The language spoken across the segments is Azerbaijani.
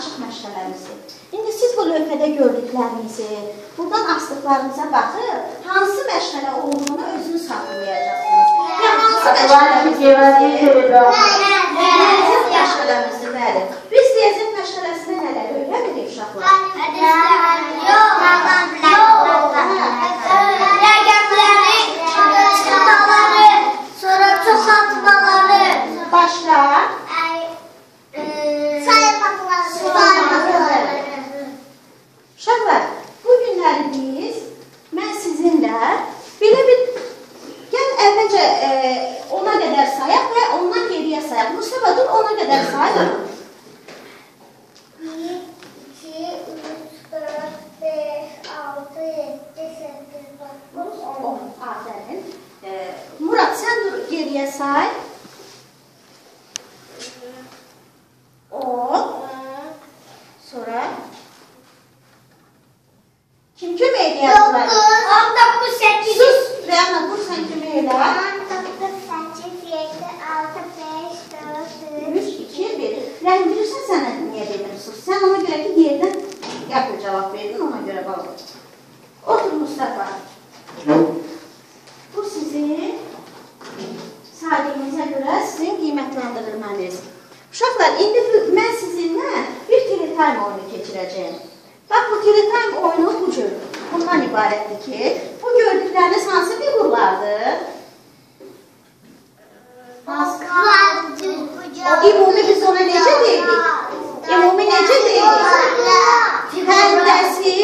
açıq məşğələmizdir. İndi siz bu lövhədə gördüklərinizi, buradan asdıqlarınıza baxıb, hansı məşğələ olduğunu özünüz xatırlayacaqsınız. Və hansı məşğələmizdir? Riyaziyyat məşğələmizdir, bəli. Biz riyaziyyat məşğələsində nələr öyrənirik uşaqlar? Başqa? Uşaqlar, bu günləri biz, mən sizinlə belə bir, gəl əvvəlcə e, ona qədər sayaq və ondan geriyə sayaq. Mustafa, dur ona qədər sayaq. 10, afərin. E, Murad, sən dur geriyə say. 10, sonra kim kömək edir? Sus, Rəna, dur sən kömək elə. 3, 2, 1. Rəhm, bilirsən sənə niyə dedim sus? Sən ona görə ki, yerdən qəbul cavab verdin, ona görə qalır. Otur Mustafa. Bu sizin saydığınıza görə sizin qiymətləndirilməniz. Uşaqlar, indi bu- mən sizinlə bir teletime oyunu keçirəcəyim. Bax, bu teletime oyunu bu cür. Bundan ibarətdir ki, bu gördükləriniz hansı figurlardır? Hansı? O ümumi biz ona necə deyirik? Ümumi necə deyirik? Həndəsi.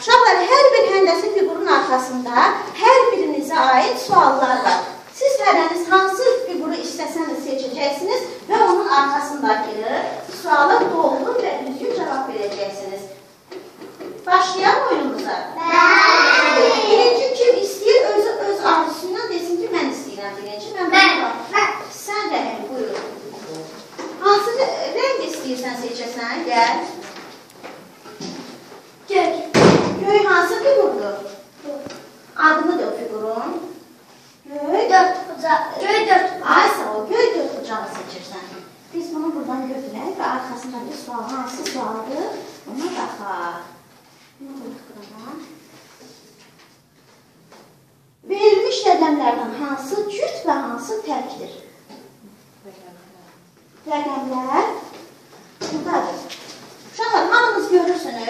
Uşaqlar, hər bir həndəsi figurun arxasında hər birinizə aid suallar var. Siz hərəniz hansı figuru istəsəniz seçəcəksiniz və onun arxasındakı suala doğru və düzgün cavab verəcəksiniz. Başlayalım oyunumuza. Birinci kim istəyir, özü öz arzusundan desin ki, mən istəyirəm birinci. Mən, mən. Sən rəhim, buyur. Hansı rə- rəng istəyirsən seçəsən, gəl. Göy hansı figurdur? Adını da o figurun. Göy. Ay sağ ol, göy dörd bucağı seçirsən. Biz bunu buradan götürək və arxasındakı sual hansı sualdır, ona baxaq. Bunu qoyduq qırana. Verilmiş rəqəmlərdən hansı cüt və hansı tərkdir? Rəqəmlər buradadır. Uşaqlar, hamınız görürsünüz.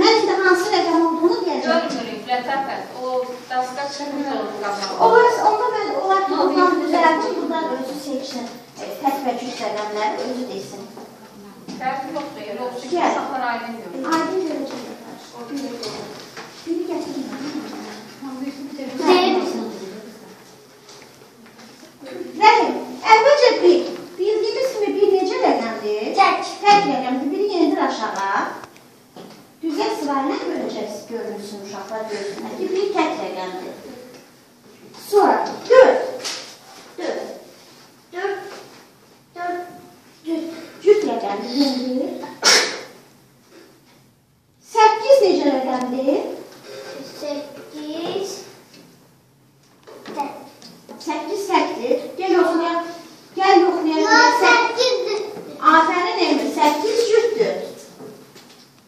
Mən indi hansı rəqəm olduğunu deyəcəm. Görmürük, lətafət. O daska çıxmış olur qabaq. Onlar, onda mən onlar toplam düzəldim, buradan özü seçsin. E, Tək və cüt rəqəmləri özü desin. Fərqi yoxdur, Gəl. uşaqlar aydın görür. Aydın görəcəklər. Biri gətirin. Rəhim, əvvəlcə bir, bildiyimiz kimi bir necə rəqəmdir? Tək. Tək rəqəmdir, biri yenidir aşağı. Düzgün sırayla görəcəksiniz, görürsün uşaqlar görsünlər ki, bir tək rəqəmdir. Sonra, dörd. Dörd. Dörd. Dörd. Cüt. Cüt rəqəmdir, yenidir. Səkkiz necə rəqəmdir? Səkkiz təkdir. Gəl yoxlayaq. Gəl yoxlayaq. Afərin Emir, səkkiz cütdür.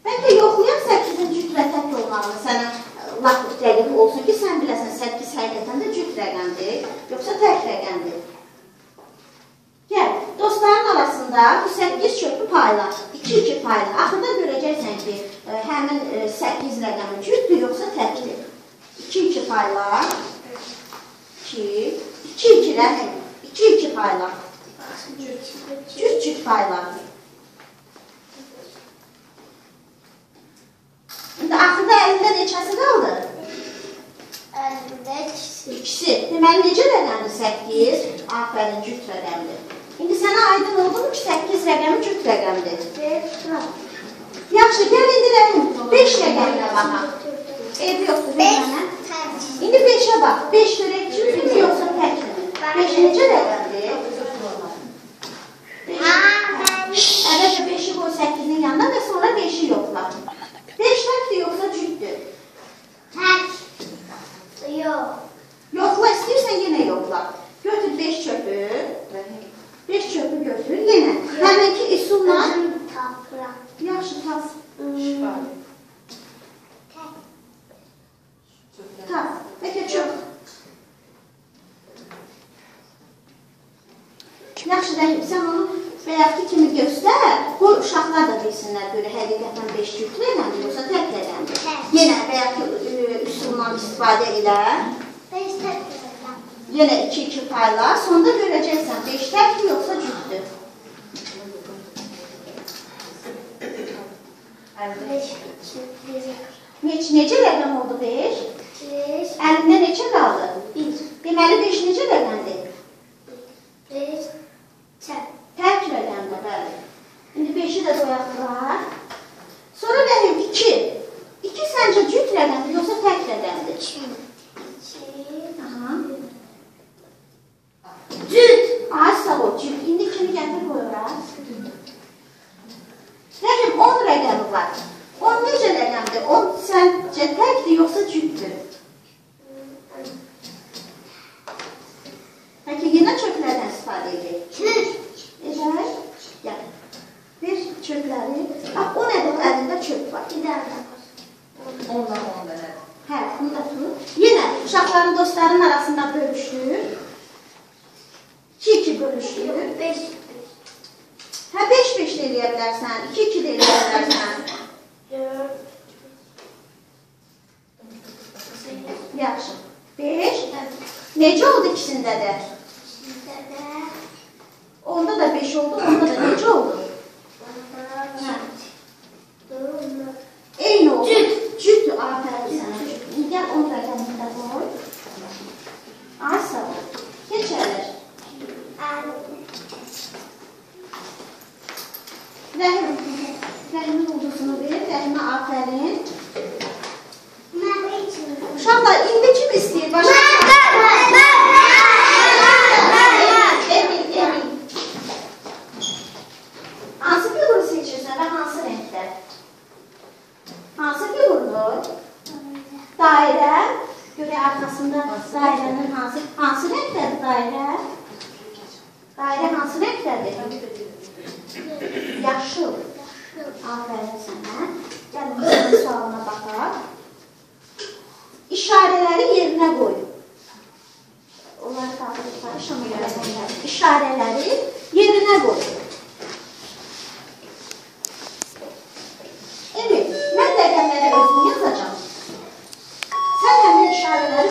Bəlkə yoxlayaq səkkizin cüt və tək olmağını sənə ə, lap dəqiq olsun ki, sən biləsən səkkiz həqiqətən də cüt rəqəmdir, yoxsa tək rəqəmdir. Gəl, dostların arasında bu 8 çöpü payla, 2-2 payla. Axırda görəcəksən ki, ə, həmin 8 rəqəmi cütdür, yoxsa təkdir. 2-2 payla. 2, 2-2 rəqəm. 2-2 payla. Cüt-cüt payla. İndi axırda əlində neçəsi qaldı? İkisi. Deməli, necə rəqəmdir 8? Afərin, cüt rəqəmdir. İndi sənə aydın oldu mu ki, 8 rəqəmi cüt rəqəmdir? Yaxşı, gəl indi rəqəm 5 rəqəminə baxaq. Ev yoxdur, mənə. İndi 5-ə bax. 5 görək cütdür yoxsa təkdir? 5 necə rəqəmdir? Əvvəlcə 5-i qoy 8-in yanına və sonra 5-i yoxla. 5 təkdir yoxsa cütdür? Yoxla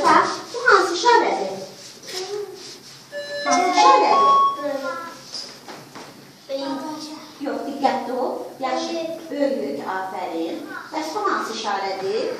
Ata, bu hansı şarədir? Hansı şarədir? Yox, diqqətli ol. Yaşı böyük, afərin. Bəs bu hansı şarədir?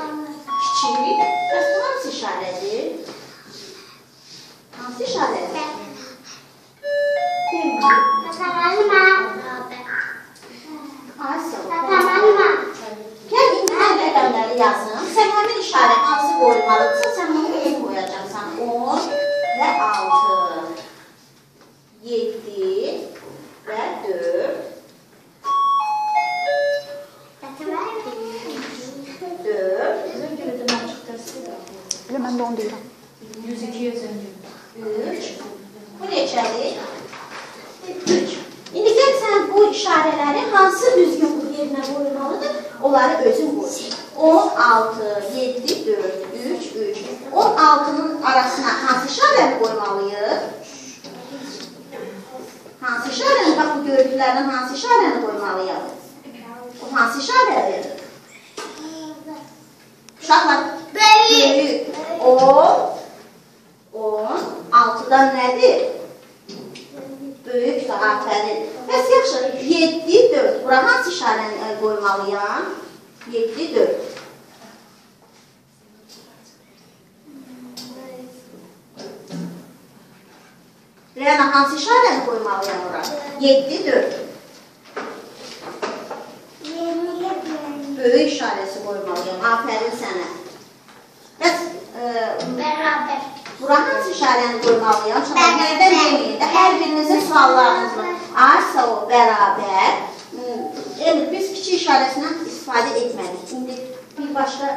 altının arasına hansı işarəni qoymalıyıq? Hansı işarəni, bax bu gördüklərdən hansı işarəni qoymalıyıq? O hansı işarədir? Uşaqlar, böyük. O, on, altıdan nədir? Böyük də afərin. Bəs yaxşı, yedi, dörd. Bura hansı işarəni qoymalıyam? E, yedi, dörd. Rəna hansı işarəni qoymalıyam ora? 7, 4. Böyük işarəsi qoymalıyam. Afərin sənə. Bəs e, bərabər. Bura hansı işarəni qoymalıyam? Şamaqlərdən deməyin də hər birinizin suallarınız var. Arsa o bərabər. Hmm. Yəni biz kiçik işarəsindən istifadə etmədik. İndi bir başqa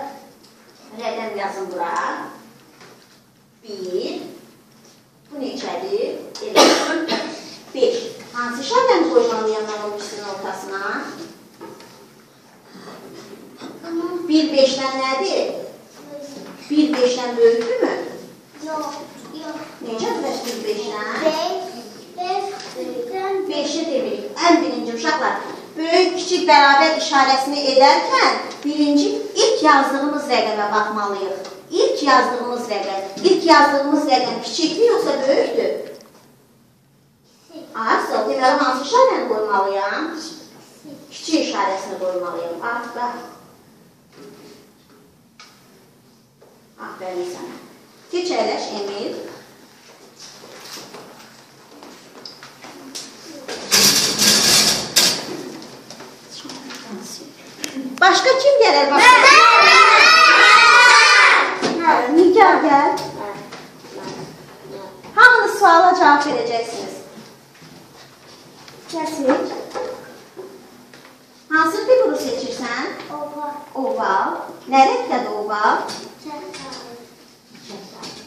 rəqəm yazın bura. 1 Bu neçədir? Elə 5. Hansı işarəni qoymalıyam mən o ikisinin ortasına? 1 5-dən nədir? 1 5-dən böyükdür mü? Yox, yox. Necədir bəs 1 5-dən? 5-dən 5-i demirik. Ən birinci uşaqlar, böyük kiçik bərabər işarəsini edərkən birinci ilk yazdığımız rəqəmə baxmalıyıq. İlk yazdığımız rəqəm, ilk yazdığımız rəqəm kiçikdir yoxsa böyükdür? Asıl, deməli hansı işarəni qoymalıyam? Kiçik işarəsini qoymalıyam. Bax, bax. Aferin sənə. Keç əyləş Emil. Başqa kim gələr başqa? Hə, Nigar gəl. Hamınız suala cavab verəcəksiniz. Kəsik. Hansı figuru seçirsən? Ova. Oval. Nə rəngdədir oval?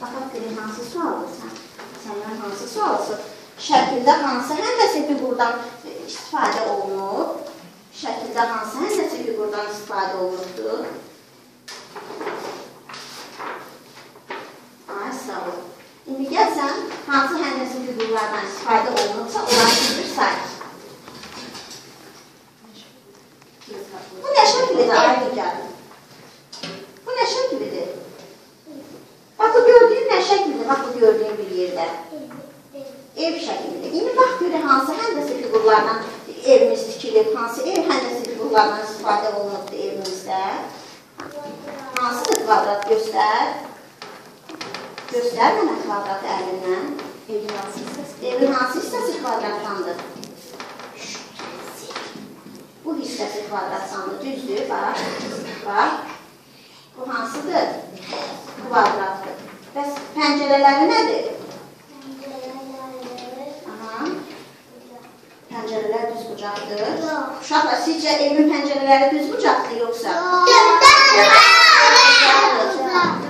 Baxaq görək hansı sualırsan. Səndən hansı sualsın? Şəkildə hansı həndəsi figurdan istifadə olunur? Şəkildə hansı həndəsi figurdan istifadə olunubdur? Ay, sağ ol. İndi gəl sən hansı həndəsi figurlardan istifadə olunubsa, onları bir say. Bu nə şəkildir ay Nigar? Bu nə şəkildir? Bax bu gördüyün nə şəkildir? Bax bu gördüyün bir yerdə. Ev şəklidir. İndi bax görək hansı həndəsi figurlardan evimiz tikilib, hansı ev həndəsi figurlardan istifadə olunubdur evimizdə. Hansıdır kvadrat göstər. Göstər mənə kvadrat əlindən. Evin hansı hissəsi? Evin hansı hissəsi kvadratdandır? Bu hissəsi kvadratdandır, düzdür, bax. Bax. Bu hansıdır? Kvadratdır. Bəs pəncərələri nədir? Aha. Pəncərələr düz bucaqdır. Yox. Uşaqlar, sizcə evin pəncərələri düz bucaqdır yoxsa? Bəs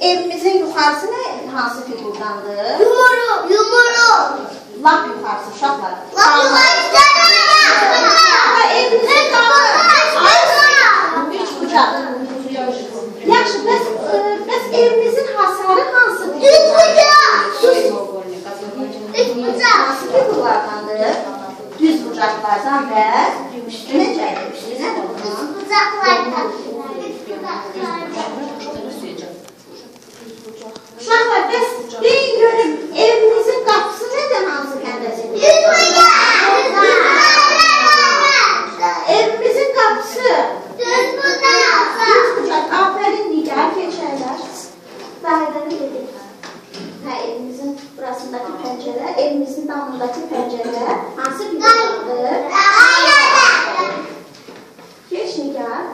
evimizin yuxarısı nə hansı figurdandır? Yumuru. Yumuru. Lap yuxarısı uşaqlar. Lan yuvarlak. Ha, evimizin damı. Üç bucaq. Yaxşı, bəs, ə, bəs evimizin hasarı hansı Düz bucaq. Düz Düz bucaq. Hansı figurlardandır? Düz bucaqlardan və üstü necədir? Üstü nədir bunun? Uzaklardan. Uşaqlar, bəs deyin görüm, evimizin qapısı nədən hansı kəndəsidir? Düz bucaq. Evimizin qapısı. Düz bucaq. Düz bucaq. Afərin Nigar, keçərlər. Dairəni dedik. Hə, evimizin burasındakı pəncərə, evimizin damındakı pəncərə hansı figurdandır? Keç Nigar.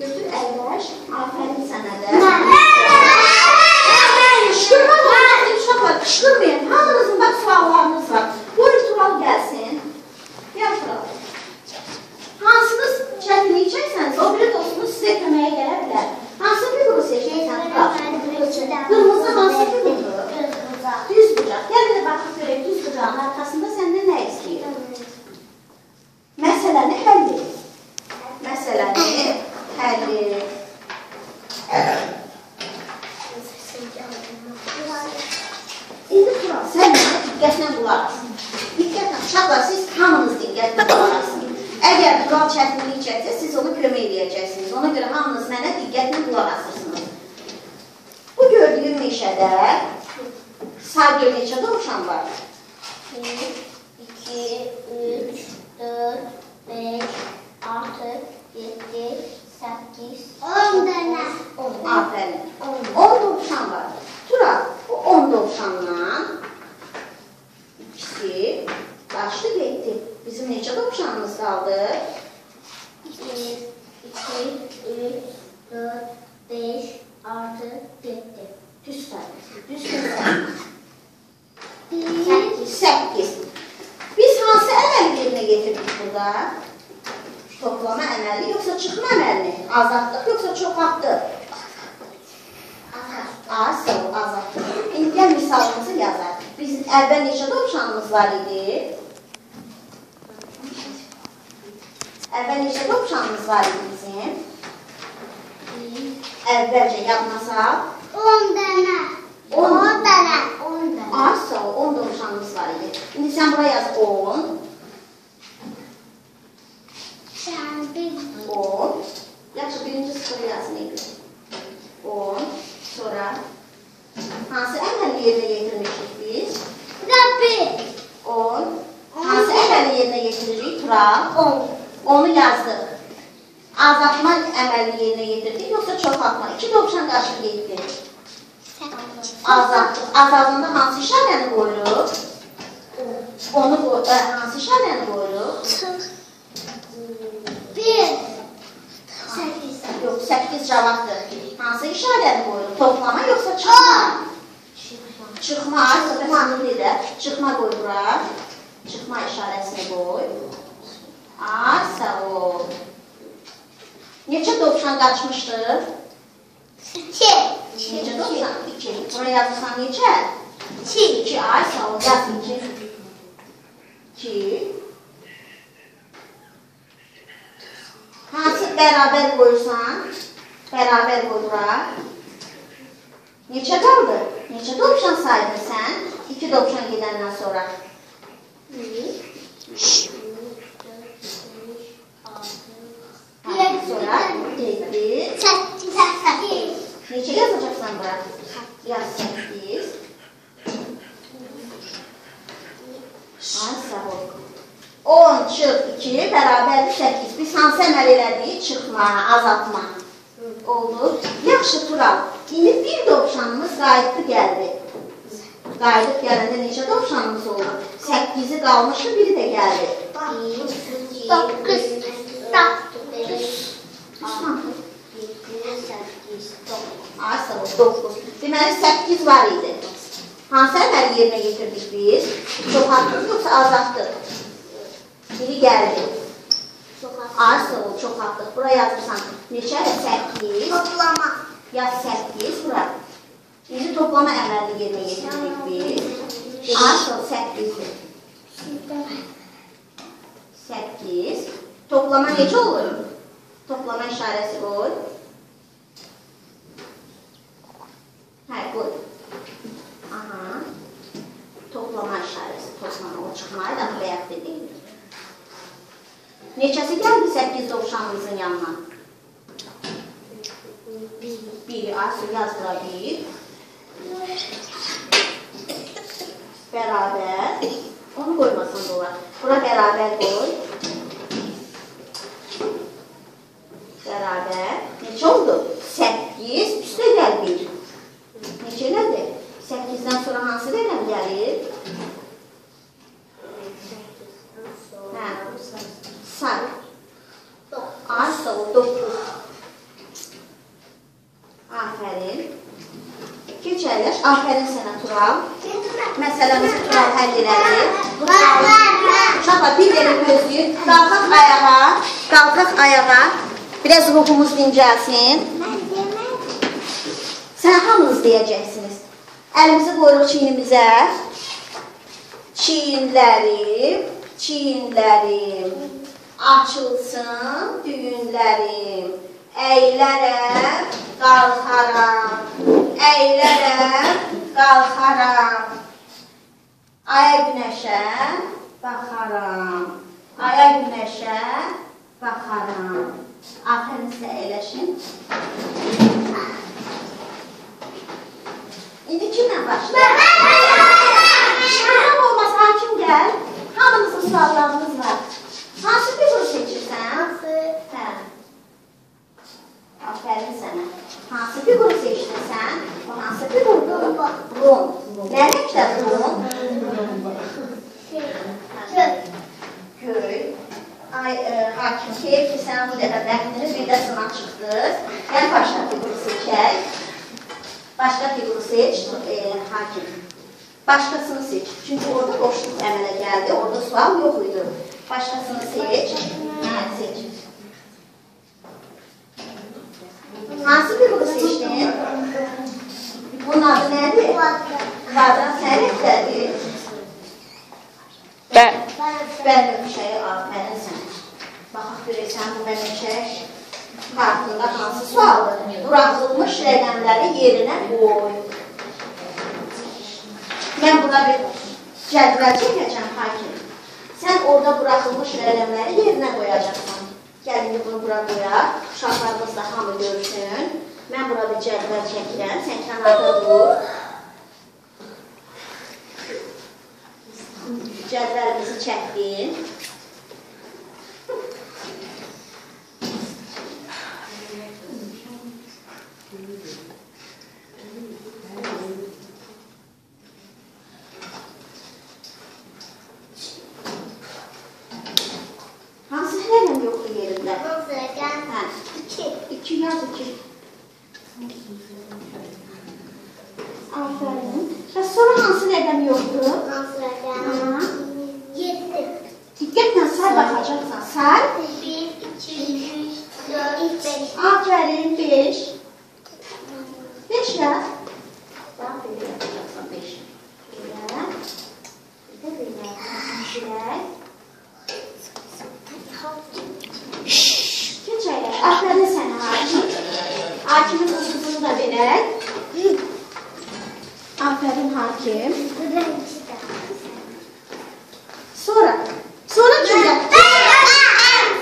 Götür əyləş. Afərin sənə də. Qışqırmaq olmaz, uşaqlar, qışqırmayın. Hamınızın bax suallarınız var. Bu ritual gəlsin. Gəl bura. Hansınız çətinlik çəksəniz, o biri dostunuz sizə köməyə gələ bilər. Hansı figuru seçəcəksən? Bura. Qırmızı hansı figurdur? Düz bucaq. Gəl bir də baxıb görək, düz bucağın arxasında səndən nə istəyir? Məsələni həll et. Məsələni həll et. İndi Turan, sən mənə diqqətlə qulaq as. Diqqətlə, uşaqlar, siz hamınız diqqətlə qulaq asın. Əgər Turan çətinlik çəksə, siz onu kömək edəcəksiniz. Ona görə hamınız mənə diqqətlə qulaq asırsınız. Bu gördüyüm meşədə gör neçə dovşan var? 1, 2, 3, 4, 5, 6, 7, 8, 10 tane. 10. Afərin. 10 dovşan var. Turan, bu 10 dovşandan ikisi qaçdı getdi. Bizim neçə dovşanımız qaldı? 1, 2, 3, 4, 5, 6, 7. Düz say. Düz say. 1, 8. 8. Biz hansı əməli yerinə getirdik burada? Toplama əməli yoxsa çıxma əməlini? Azadlıq çoxaltdıq? Asıl azadlıq. İndi gəl misalımızı yazaq. Biz əvvəl neçə dovşanımız var idi? Əvvəl neçə dovşanımız var idi bizim? Əvvəlcə yadına sal. 10 dənə. On. 10 dənə. 10 dənə. Az sağ ol, 10 dovşanımız var idi. İndi sən buraya yaz 10, Sən bir 10. Yaxşı, birinci sıfırı yazın idi. 10, sonra hansı əməli yerinə yetirmişik biz? Rəbbi. 10. Hansı əməli yerinə yetiririk? Tural. 10. Onu yazdıq. Azaltma əməli yerinə yetirdik, yoxsa çoxaltma? İki dovşan qarşı getdi. Azaltdıq. Azaldığında hansı işarəni qoyuruq? Onu qoy, hansı işarəni qoyuruq? Bir. Sekiz. Yox, 8 cavabdır. Hansı işarəni qoyuruq? Toplama yoxsa çıxma? Çıxma, söhbət dedə. Çıxma qoy bura. Çıxma işarəsini qoy. Ay, sağ ol. Neçə dovşan qaçmışdı? İki. Neçə dovşan? 2. Bura yazırsan neçə? İki. 2. Ay, sağ ol. Yaz 2. 2. Hansı bərabər qoyursan? Bərabər qoy bura. Neçə qaldı? Neçə dovşan saydın sən? 2 dovşan gedəndən sonra. Hə, Sonra 7. Sekiz. Sekiz. Neçə yazacaqsan bura? Yaz 8. Ay, sağ ol. 10 çıx 2 bərabər 8. Biz hansı əməl elədik? Çıxma, azaltma. Oldu. Yaxşı, Tural. İndi bir dovşanımız qayıtdı gəldi. Qayıdıb gələndə neçə dovşanımız oldu? 8-i qalmışı, biri də gəldi. Dokuz. Ay, sağ ol, 9. Deməli, 8 var idi. Hansı əməli yerinə yetirdik biz? Çoxaltdıq yoxsa azaltdıq? Biri gəldi. Ay, sağ ol, çoxaltdıq. Bura yazırsan. Neçə? 8. Toplama. Yaz 8 bura. İndi toplama əməlini yerinə yetirdik biz. Sağ ol, 8-dir. 8. Toplama necə olur? Toplama işarəsi qoy. Hə, qoy. Aha. Toplama işarəsi. Toplama o çıxmayı da bayaq dedik. Neçəsi gəldi 8 dovşanımızın yanına? Bir, asıl yaz bura bir. Bərabər. Onu qoymasan da olar. Bura bərabər qoy. Bərabər. Neçə oldu? 8, üstə gəl 1. Neçə elədi? 8-dən sonra hansı rəqəm gəlir? Hə. Say. Ay, sağ ol, 9. Afərin. Keçərlər. Afərin sənə Tural. Məsələmizi Tural həll elədi. Bu sualı- Uşaqlar bir yerə gözləyir. Qalxaq ayağa. Qalxaq ayağa. Biraz ruhumuz dincəlsin. Sən hamınız deyəcəksiniz. Əlimizi qoyuruq çiynimizə. Çiyinlərim, çiyinlərim açılsın düyünlərim. Əylərəm, qalxaram. Əylərəm, qalxaram. Aya günəşə baxaram. Aya günəşə baxaram. Afərin sizə əyləşin. İndi kimlə başlayaq? Şəhərəm olmaz, hakim gəl. Hamınızın suallarınız var. Hansı figuru seçirsən? Hə. Afərin sənə. Hansı figuru seçdin sən? Bu hansı figurdur? Rum. Nə rəngdə rum? Göy. Ay, e, hakim, keyif ki, sən bu dəfə bəxtini bir də sınaq çıxdı. Gəl başqa figuru seçək. Başqa figuru seç, e, hakim. Başqasını seç. Çünki orada boşluq əmələ gəldi, orada sual yox idi. Başqasını seç. Hə, seç. Hansı figuru seçdin? Bunun adı nədir? Kvadrat. Bə Bəli, bir şey afərin sənə. Baxaq görəksən bu mənə çək. Kartında hansı sualdır? Buraxılmış rəqəmləri yerinə qoy. Mən buna bir cədvəl çəkəcəm hakim. Sən orada buraxılmış rəqəmləri yerinə qoyacaqsan. Gəlin bunu bura qoyaq. Uşaqlarımız da hamı görsün. Mən bura bir cədvəl çəkirəm. Sən kənarda dur. Cədvəlimizi çəkdim. Hansı rəqəm yoxdur yerində? Nasıl rəqəm? Hə, İki. 2 yaz 2. Aferin. Və sonra hansı rəqəm yoxdur? Nasıl rəqəm? Hı. Yedi. Diqqətlə say baxacaqsan. Say. Bir, iki, üç, dört, beş. Aferin 5. 5 yaz. Bax belə yapacaqsan 5. Belə. Bir də belə yapacaqsan. Belə. Keç elə. Aferin sənə hakim. Hakimin qızını da verək. Aferin hakim. Sonra. Sonra kimdə?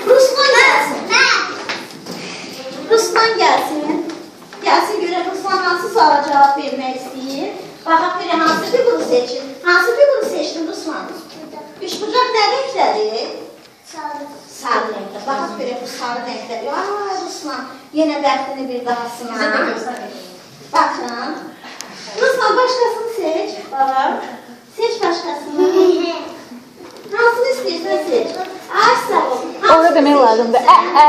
Ruslan gəlsin. Ruslan gəlsin. Gəlsin görə Ruslan hansı suala cavab vermək istəyir? Baxaq görə hansı bir quru seçin. Hansı bir quru seçdin Ruslan? Üçbucaq nə rəngdədir? Sarı rəngdə. Baxaq görə bu sarı rəngdədir. Aa, Ruslan, yenə bəxtini bir daha Bizə də göstərin. Baxın. Ruslan başqasını seç. Bax. Seç başqasını. Hansını istəyirsən seç. Ay sağ ol. Orada demək lazımdır. Ə, ə.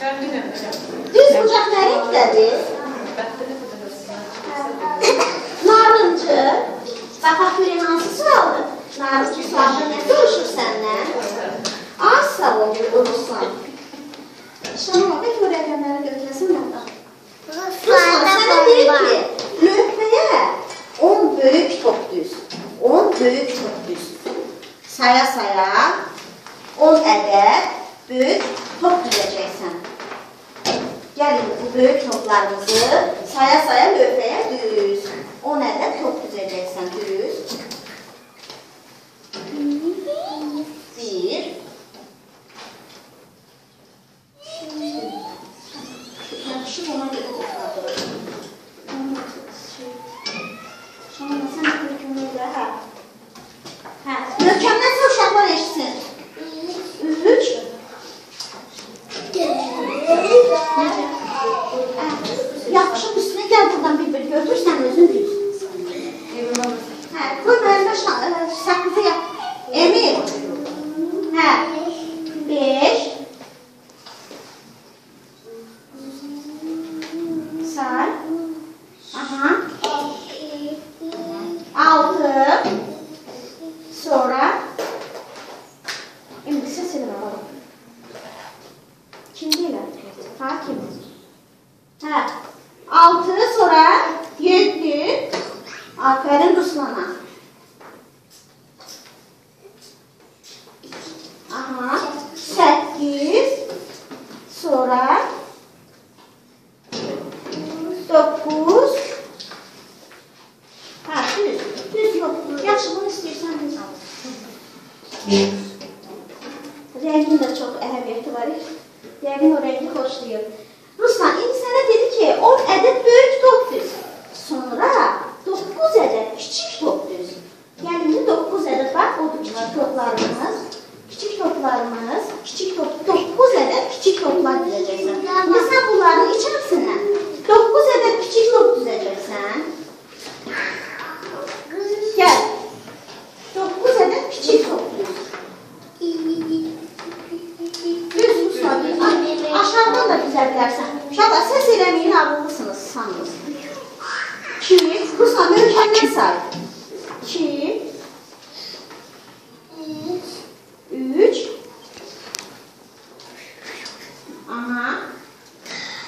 Belə. Düz bucaq nə rəngdədir? Narıncı. Baxaq görək hansı sualdır? Narıncı sualda nə soruşur səndən? Ay sağ ol, Ruslan. Bəlkə o rəqəmləri götürəsən mən bax. Ruslan, sənə deyir ki, lövhəyə 10 böyük top düz. 10 böyük top düz. Saya-saya 10 ədəd böyük top düzəcəksən. Gəlin bu böyük toplarımızı saya-saya lövhəyə düz. 10 ədəd top düzəcəksən düz. 1 Yaxşı ona görə topladım. Şuna sən tökümündə, hə. Hə, möhkəmdən uşaqlar eşitsin.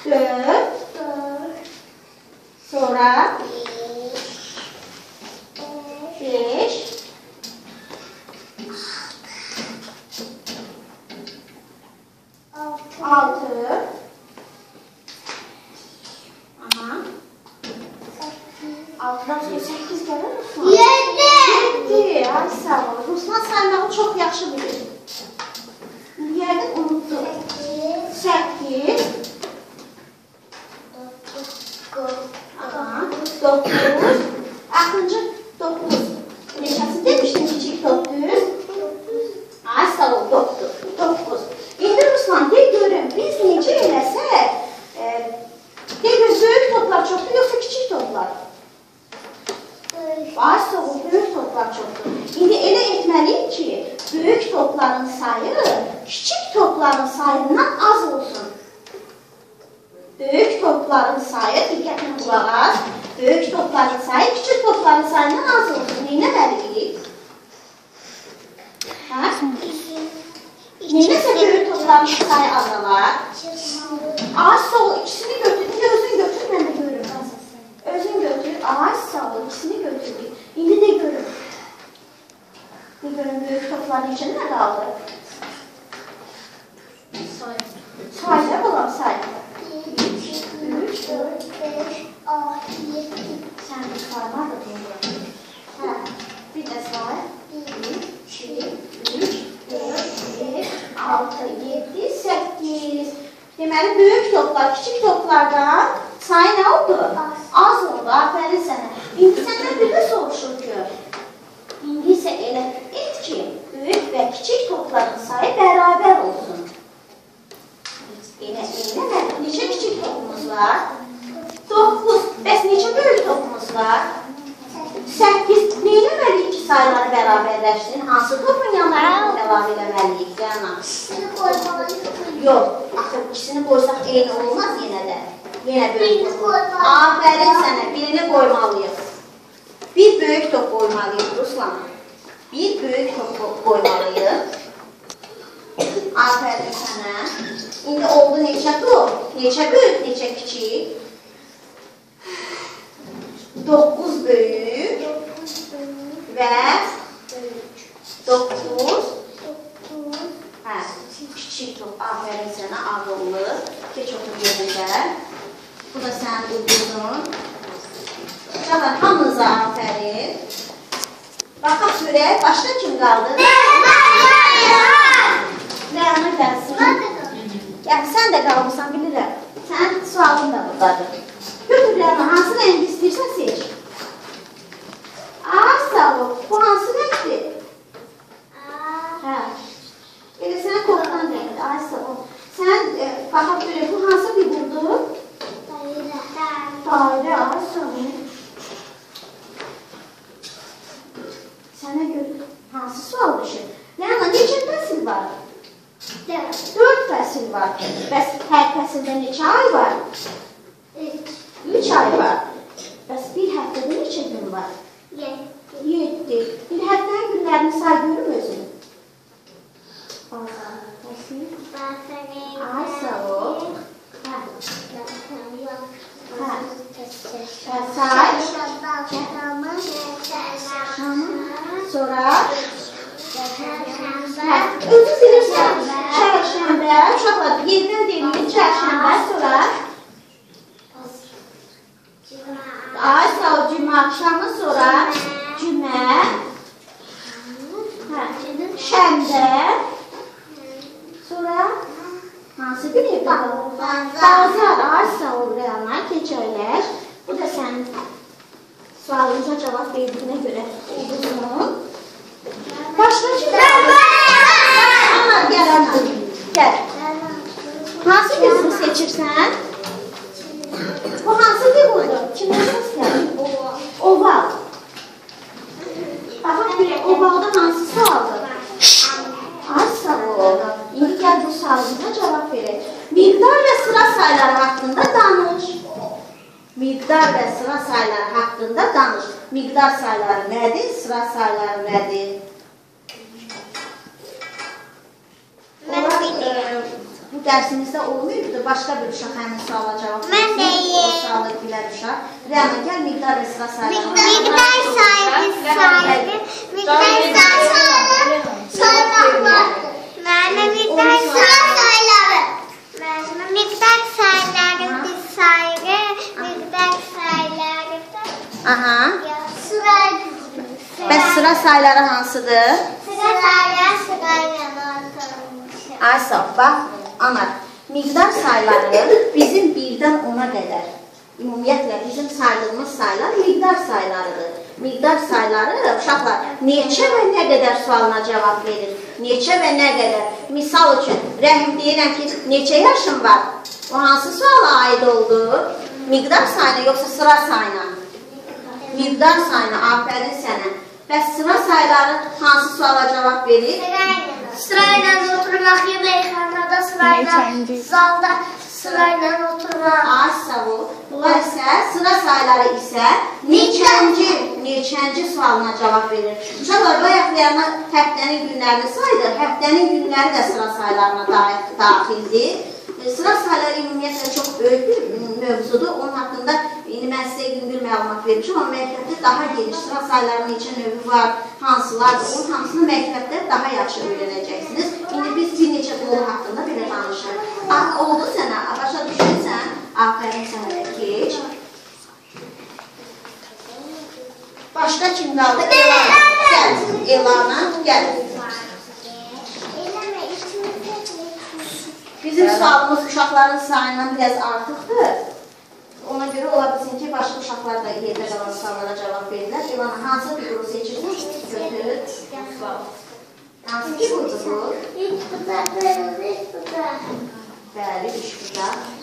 4, sonra 5, Böyük topların sayı, diqqətlə qulaq as. Böyük topların sayı kiçik topların sayından az olsun. Neynəməliyik? Hə? Neynəsə böyük topların sayı azalar? Ay sağ ol, ikisini götür. İndi özün götür, mən də görürüm. Özün götür. Ay sağ ol, ikisini götürdük. İndi də görüm. De görüm böyük topların içində nə qaldı? Sayda balam say. 3, 4, Sən bir sayma da doğru. Hə, bir də say. 2, 3, 4, 5, 6, 7, 8. Deməli, böyük toplar, kiçik toplardan sayı nə oldu? Az oldu, aferin sənə. İndi səndən bir də soruşur ki, indi isə elə et ki, böyük və kiçik topların sayı bərabər olsun. Elə, elə nə? Neçə kiçik var? 9. Bəs neçə böyük topumuz var? 8. Neyləməliyik ki, sayıları bərabərləşsin? Hansı topun yanlarına əlavə eləməliyik, Cəna? Yox, axı ikisini qoysaq eyni olmaz yenə də. Yenə böyük top. Afərin sənə, birini qoymalıyıq. Bir böyük top qoymalıyıq, Ruslan. Bir böyük top qoymalıyıq. Afərin sənə. İndi oldu neçə top? Neçə böyük, neçə kiçik? 9 böyük və 9 hə, kiçik top. Afərin sənə, ağıllı. Keç otur yerində. Bu da sənin ulduzun. Uşaqlar, hamınıza afərin. Baxaq görək, başqa kim qaldı? Rəna gəlsin. Yəni, sən də qalmısan, bilirəm. Sənin sualın da buradadır. həmin suala cavab Mən də yeyim. Sualı bilər uşaq. Rəna, gəl miqdar və sıra sayalım. Miqdar sayalım. Miqdar sayalım. Sayalım. Mənə miqdar sayalım. Mənə miqdar sayalım. Biz sayırıq. Miqdar sayalım. Aha. Sıra Bəs sıra sayları hansıdır? Sıra sayları sıra ilə artırılmış. Ay, sağ, bax. Anar miqdar sayları bizim birdən ona qədər, ümumiyyətlə bizim saydığımız saylar miqdar saylarıdır. Miqdar sayları, uşaqlar, neçə və nə qədər sualına cavab verir? Neçə və nə qədər? Misal üçün, Rəhim deyirəm ki, neçə yaşın var? O hansı suala aid oldu? Miqdar sayına yoxsa sıra sayına? Miqdar sayına, afərin sənə. Bəs sıra sayları hansı suala cavab verir? Sırayla. Sırayla oturmak, yemekhanada sırayla, zalda sırayla oturmak. Ay sağ ol. Bunlar isə sıra sayları isə neçənci, neçənci sualına cavab verir. Uşaqlar bayaq həftənin günlərini saydı. Həftənin günləri də sıra saylarına da- daxildir. Sıra sayları ümumiyyətlə çox böyük bir mövzudur. Onun haqqında indi mən sizə yüngül məlumat vermişəm, amma məktəbdə daha geniş sıra saylarının neçə növü var, hansılardır, onun hamısını məktəbdə daha yaxşı öyrənəcəksiniz. İndi biz bir neçə qolu haqqında belə danışırıq. Oldu sənə, başa düşürsən? Afərin sənə də keç. Başqa kim qaldı? Elana. Gəl, Elana, gəl. Bizim sualımız uşaqların sayından biraz artıqdır. Ona görə ola bilsin ki, başqa uşaqlar da yerdə qalan suallara cavab verirlər. İlana, hansı bir quru seçirsən? Götür. Hansı ki, budur bu? Hiç bu da, hiç bu da. Bəli, üç bucaq.